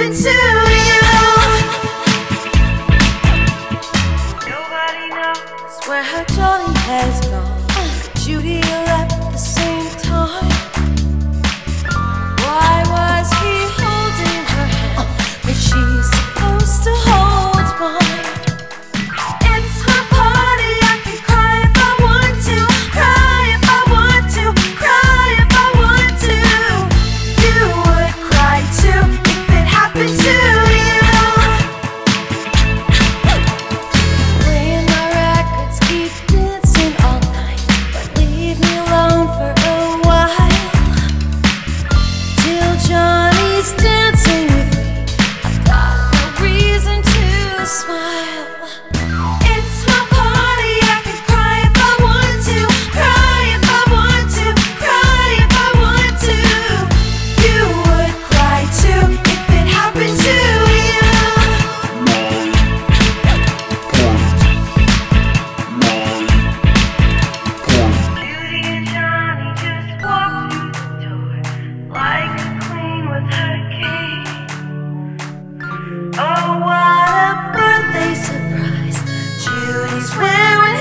into you. Nobody knows where her darling has gone. Judy, swearing